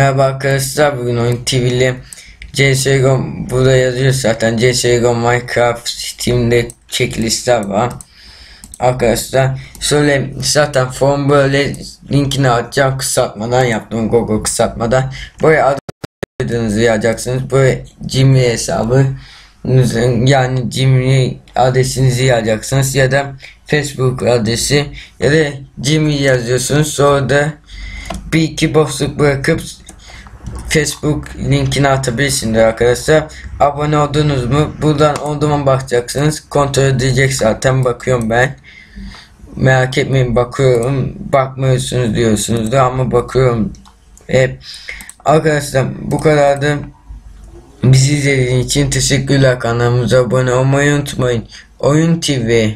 Merhaba arkadaşlar bugün Oyun TV ile CSGO burada yazıyor zaten. CSGO Minecraft Steam'de çekilişler var. Arkadaşlar şöyle zaten form böyle linkini atacağım. Kısaltmadan yaptım Google kısaltmadan. Buraya adınızı yazacaksınız. Buraya Gmail hesabı yani Gmail adresinizi yazacaksınız ya da Facebook adresi ya da Gmail yazıyorsunuz. Sonra da bir iki boşluk bırakıp Facebook linkini atabilirsiniz arkadaşlar. Abone oldunuz mu? Buradan olduğuma bakacaksınız. Kontrol edecek zaten bakıyorum ben. Merak etmeyin bakıyorum. Bakmıyorsunuz diyorsunuz da ama bakıyorum hep. Arkadaşlar bu kadardı. Bizi izlediğiniz için teşekkürler kanalımıza abone olmayı unutmayın. Oyun TV